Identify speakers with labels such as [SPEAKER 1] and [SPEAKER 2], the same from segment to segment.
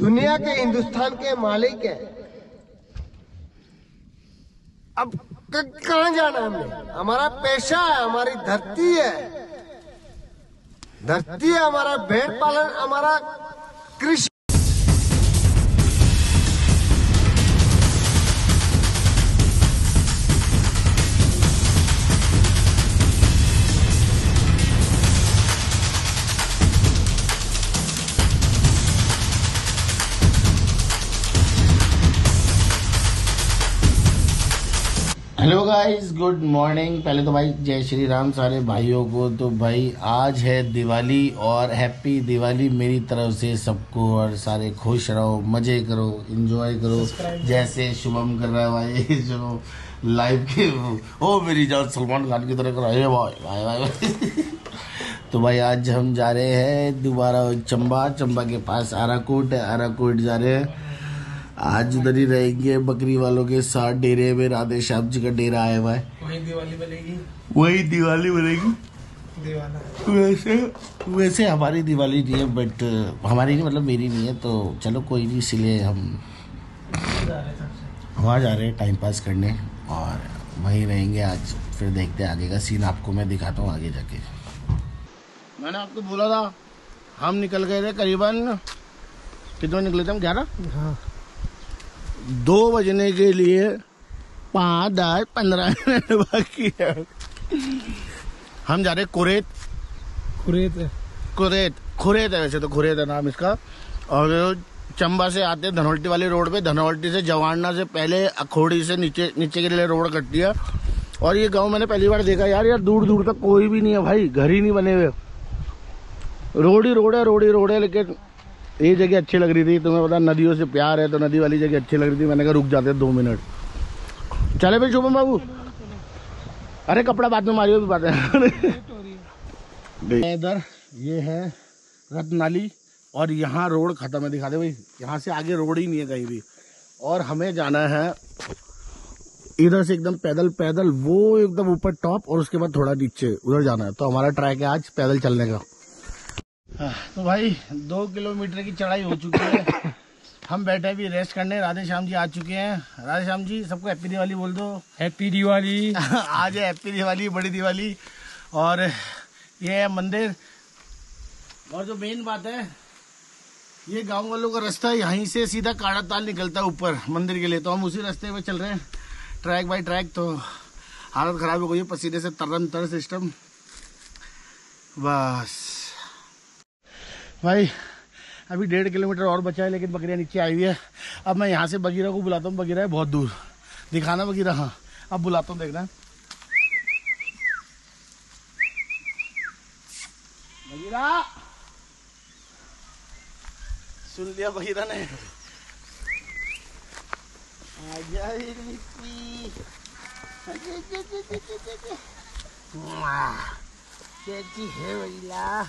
[SPEAKER 1] दुनिया के हिंदुस्तान के मालिक है। अब कहा जाना है हमारा पेशा है, हमारी धरती है। धरती है हमारा भेड़ पालन, हमारा कृषि
[SPEAKER 2] गाइस गुड मॉर्निंग पहले तो भाई जय श्री राम सारे भाइयों को। तो भाई आज है दिवाली और हैप्पी दिवाली मेरी तरफ़ से सबको और सारे खुश रहो मज़े करो एंजॉय करो। जैसे शुभम कर रहा है भाई जो लाइव के ओ मेरी जान सलमान खान की तरह कर रहा है। भाई भाई भाई, भाई। तो भाई आज हम जा रहे हैं दोबारा चंबा। चंबा के पास आराकोट है आराकोट जा रहे हैं। आज उधर ही रहेंगे बकरी वालों के साथ डेरे में राधे श्याम जी का डेरा आया हुआ है।
[SPEAKER 3] वही दिवाली बनेगी।
[SPEAKER 2] वही दिवाली बनेगी। वैसे वैसे हमारी दिवाली नहीं है बट हमारी नहीं मतलब मेरी नहीं है तो चलो कोई नहीं इसीलिए हम वहाँ जा रहे हैं टाइम पास करने और वहीं रहेंगे आज फिर देखते हैं आगे का सीन आपको मैं दिखाता हूँ आगे जाके। मैंने आपको बोला था हम निकल गए थे करीबन कितने निकले थे हम? ग्यारह?
[SPEAKER 3] हाँ।
[SPEAKER 2] दो बजने के लिए पाँच दस पंद्रह मिनट बाकी है। हम जा रहे कुरेत।
[SPEAKER 3] कुरेत है।
[SPEAKER 2] कुरेत खुरेत है वैसे तो खुरेत है नाम इसका। और चंबा से आते हैं धनोल्टी वाली रोड पे। धनोल्टी से जवाना से पहले अखोड़ी से नीचे नीचे के लिए रोड कटती है। और ये गाँव मैंने पहली बार देखा यार यार दूर दूर तक कोई भी नहीं है भाई। घर ही नहीं बने हुए। रोड ही रोड है रोड ही रोड है लेकिन ये जगह अच्छी लग रही थी तुम्हें पता नदियों से प्यार है तो नदी वाली जगह अच्छी लग रही थी मैंने कहा रुक जाते दो मिनट। चले भाई शुभम बाबू। अरे कपड़ा बाद में मारियो भी बात है। इधर ये है रत्नाली और यहाँ रोड खत्म है दिखा दे भाई। यहाँ से आगे रोड ही नहीं है कहीं भी। और हमें जाना है इधर से एकदम पैदल पैदल वो एकदम ऊपर टॉप और उसके बाद थोड़ा नीचे उधर जाना है। तो हमारा ट्रैक है आज पैदल चलने का। तो भाई दो किलोमीटर की चढ़ाई हो चुकी है। हम बैठे भी रेस्ट करने राधे श्याम जी आ चुके हैं। राधे श्याम जी सबको हैप्पी दिवाली बोल दो।
[SPEAKER 3] हैप्पी दिवाली।
[SPEAKER 2] आज है हैप्पी दिवाली बड़ी दिवाली। और ये है मंदिर। और जो मेन बात है ये गाँव वालों का रास्ता यहीं से सीधा काड़ा ताल निकलता है ऊपर मंदिर के लिए। तो हम उसी रास्ते पे चल रहे हैं। ट्रैक बाय ट्रैक तो हालत खराब हो गई है पसीने से तरन तर सिस्टम बस। भाई, अभी डेढ़ किलोमीटर और बचा है, लेकिन बकरियाँ नीचे आई हुई है। अब मैं यहाँ से बगीरा को बुलाता हूँ, बगीरा है बहुत दूर। दिखाना बगीरा हाँ। अब बुलाता हूँ, देखना। बगीरा! सुन लिया बगीरा ने। कैसी है बगीरा।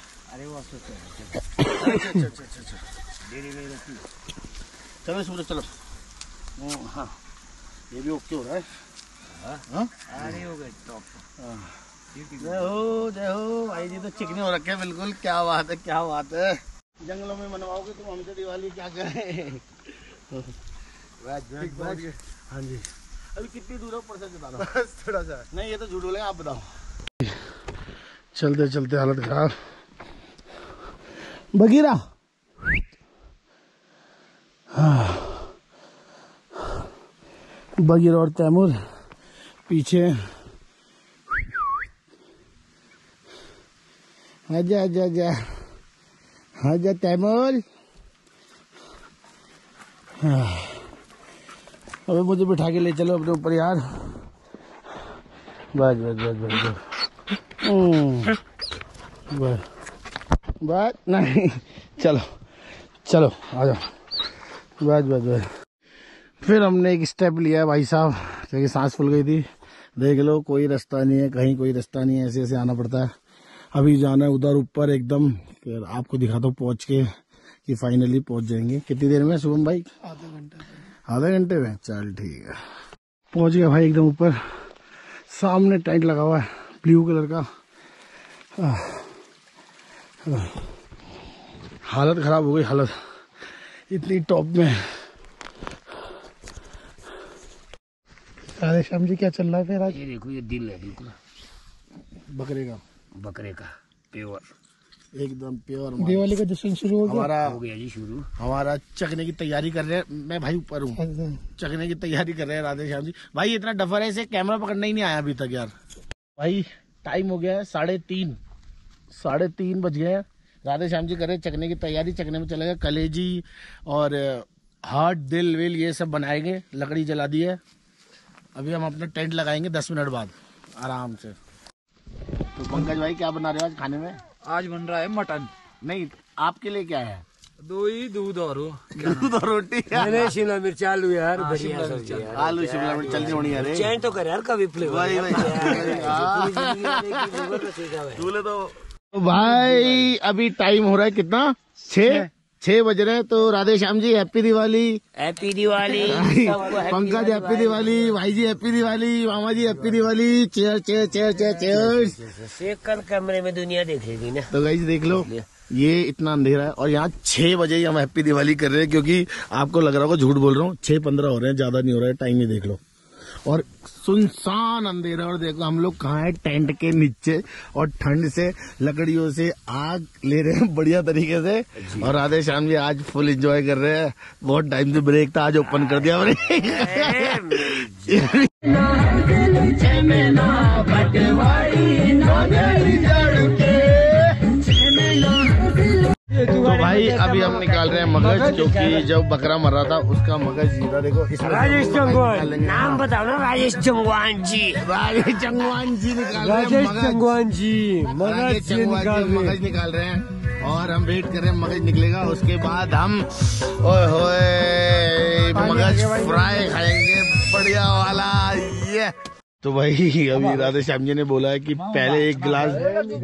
[SPEAKER 3] नहीं रहती
[SPEAKER 2] चलो। सूरज चलो हम्म, हाँ। ये भी ओके हो रहा है। हाँ?
[SPEAKER 3] अरे हो गए टॉप
[SPEAKER 2] हाँ। जय हो जय हो। भाई जी तो चिकने हो रखे हैं बिल्कुल। क्या बात है क्या बात है। जंगलों में मनवाओगे तुम हमसे दिवाली क्या करें? हाँ जी। अभी कितनी दूर है ऊपर से बता
[SPEAKER 1] बस थोड़ा सा।
[SPEAKER 2] नहीं ये तो झूठ बोलेंगे आप बताओ। चलते चलते हालत खराब। बगीरा। बगीरा और तैमूर पीछे। आजा आजा आजा। आजा तैमूर। अबे मुझे बिठा के ले चलो अपने ऊपर यार। बस बस बस बस बस। हम्म, बस। बस नहीं। चलो चलो आ जाओ। बस बस बस फिर हमने एक स्टेप लिया भाई साहब क्योंकि सांस फूल गई थी। देख लो कोई रास्ता नहीं है कहीं कोई रास्ता नहीं है ऐसे ऐसे आना पड़ता है। अभी जाना है उधर ऊपर एकदम फिर आपको दिखाता हूँ पहुँच के कि फाइनली पहुँच जाएँगे। कितनी देर में शुभम भाई? आधे घंटे आधे घंटे में? चल ठीक है। पहुँच गया भाई एकदम ऊपर। सामने टेंट लगा हुआ है ब्लू कलर का। हालत खराब हो गई हालत इतनी टॉप में। राधे श्याम जी क्या चल रहा है फिर आज?
[SPEAKER 3] ये देखो ये दिल है बिल्कुल।
[SPEAKER 2] बकरे का।
[SPEAKER 3] बकरे का प्योर।
[SPEAKER 2] एकदम प्योर
[SPEAKER 1] दिवाली का जश्न शुरू हो गया?
[SPEAKER 2] हमारा
[SPEAKER 3] हो गया जी शुरू।
[SPEAKER 2] हमारा चखने की तैयारी कर रहे हैं। मैं भाई ऊपर हूँ।
[SPEAKER 1] गया
[SPEAKER 2] चखने की तैयारी कर रहे हैं राधे श्याम जी। भाई इतना डफर है इसे कैमरा पकड़ना ही नहीं आया अभी तक यार। भाई टाइम हो गया है साढ़े तीन। साढ़े तीन बज गए हैं। राधे श्याम जी करे चकने की तैयारी चकने में चले गए कलेजी और हार्ट दिल विल ये सब बनाएँगे लकड़ी जला दी है। अभी हम अपना टेंट लगाएँगे दस मिनट बाद आराम से। तो पंकज भाई क्या बना रहे हो आज खाने में?
[SPEAKER 3] आज बन रहा है मटन।
[SPEAKER 2] नहीं आपके लिए क्या है?
[SPEAKER 3] दो ही दूध और
[SPEAKER 2] दूध और रोटी।
[SPEAKER 4] शिमला मिर्च आलू यार बढ़िया सब्ज़ी
[SPEAKER 2] आलू शिमला मिर्च चलनी होनी है रे।
[SPEAKER 4] चैन तो कर यार कभी फ्लेवर
[SPEAKER 2] भाई भाई
[SPEAKER 4] भाई
[SPEAKER 2] दूल्हे तो तो भाई अभी टाइम हो रहा है कितना? छह? छह। बज रहे हैं तो Radhe Shyam ji happy Diwali.
[SPEAKER 4] Happy Diwali.
[SPEAKER 2] Pankaj happy Diwali. भाई जी हैप्पी दिवाली। मामा जी happy Diwali. Chair chair chair chair chair
[SPEAKER 4] कल कमरे में दुनिया देखेगी ना।
[SPEAKER 2] तो गाइज़ देख लो ये इतना अंधेरा है और यहाँ छह बजे ही हम हैप्पी दिवाली कर रहे हैं क्योंकि आपको लग रहा होगा झूठ बोल रहा हूँ छह पंद्रह हो रहे हैं ज़्यादा नहीं हो रहा है टाइम ही देख लो। और सुनसान अंधेरा। और देखो हम लोग कहाँ हैं? टेंट के नीचे और ठंड से लकड़ियों से आग ले रहे हैं बढ़िया तरीके से। और राधे श्याम जी आज फुल एंजॉय कर रहे हैं। बहुत टाइम से ब्रेक था आज ओपन कर दिया तो भाई अभी हम निकाल रहे हैं मगज क्योंकि जब बकरा मर रहा था उसका मगज जीरा देखो
[SPEAKER 4] राजेश चंगवान। नाम बताओ ना राजेश चंगवान जी।
[SPEAKER 2] राजेश चंगवान जी निकाल रहे हैं
[SPEAKER 4] राजेश चंगवान जी मगज निकाल रहे।
[SPEAKER 2] मगज निकाल रहे हैं और हम वेट कर रहे हैं मगज निकलेगा उसके बाद हम ओए होए मगज फ्राई खाएँगे। बढ़िया वाला ये। तो भाई अभी राधे श्याम जी ने बोला है कि पहले एक गिलास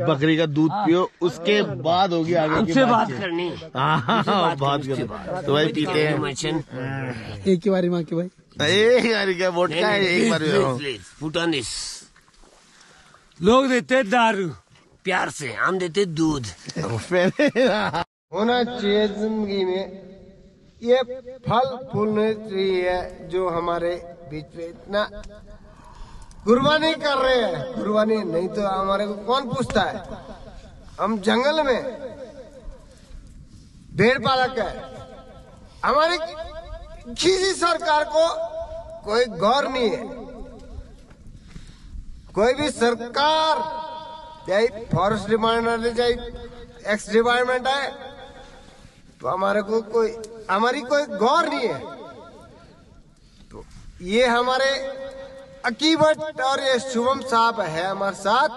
[SPEAKER 2] बकरी का दूध पियो उसके बाद होगी आगे की
[SPEAKER 4] बात करनी।
[SPEAKER 2] हाँ बात कर तो भाई पीते हैं।
[SPEAKER 1] एक ही बारी माँ की भाई।
[SPEAKER 2] एक यार क्या वोट का है एक बार
[SPEAKER 4] पुट ऑन दिस लोग देते दारू। प्यार से हम देते दूध।
[SPEAKER 1] होना चाहिए ज़िंदगी में ये फल फूलने चाहिए जो हमारे बीच में इतना कुर्बानी कर रहे हैं। कुर्बानी नहीं तो हमारे को कौन पूछता है? हम जंगल में भेड़ पालक है। हमारी किसी सरकार को कोई गौर नहीं है। कोई भी सरकार, चाहे फॉरेस्ट डिपार्टमेंट है, चाहे एक्स डिपार्टमेंट है तो हमारे को कोई, हमारी कोई गौर नहीं है। तो ये हमारे अकीबत और ये शुभम साहब है हमारे साथ।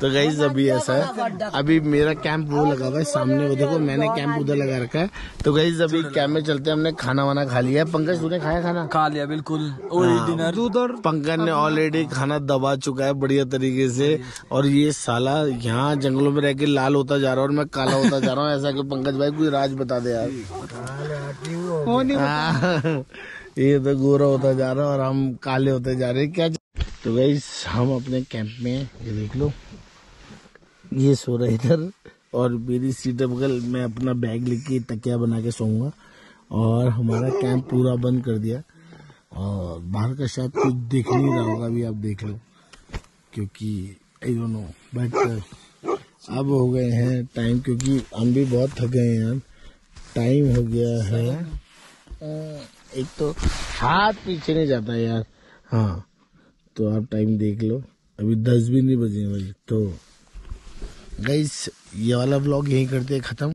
[SPEAKER 2] तो गाइज़ अभी ऐसा है। अभी मेरा कैंप वो लगा हुआ है सामने वो देखो मैंने कैंप उधर लगा रखा है। तो गाइज़ अभी कैंप में चलते हमने खाना वाना खा लिया है। पंकज तूने खाया खाना?
[SPEAKER 3] खा लिया बिल्कुल। डिनर उधर
[SPEAKER 2] पंकज ने ऑलरेडी खाना दबा चुका है बढ़िया तरीके से। और ये साला यहाँ जंगलों में रह के लाल होता जा रहा है और मैं काला होता जा रहा हूँ। ऐसा कि पंकज भाई कोई राज बता दे यार। हाँ, ये तो गोरा होता जा रहा है और हम काले होते जा रहे हैं। क्या तो गाइज़ हम अपने कैंप में, ये देख लो, ये सो रहे इधर, और मेरी सीट बगल, मैं अपना बैग लेके तकिया बना के सोऊँगा, और हमारा कैंप पूरा बंद कर दिया। और बाहर का शायद कुछ देख नहीं रहा होगा अभी, आप देख लो, क्योंकि आई डोंट नो बट अब हो गए हैं टाइम क्योंकि हम भी बहुत थक गए हैं यार। टाइम हो गया है। एक तो हाथ पीछे नहीं जाता यार। हाँ तो आप टाइम देख लो। अभी दस भी नहीं बजे भाई। तो गई ये वाला ब्लॉग यहीं करते हैं, खत्म।